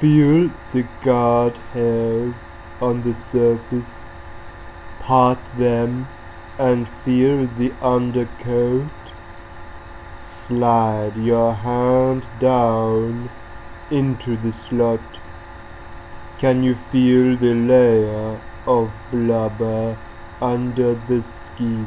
Feel the guard hairs on the surface, part them and feel the undercoat. Slide your hand down into the slot. Can you feel the layer of blubber under the skin?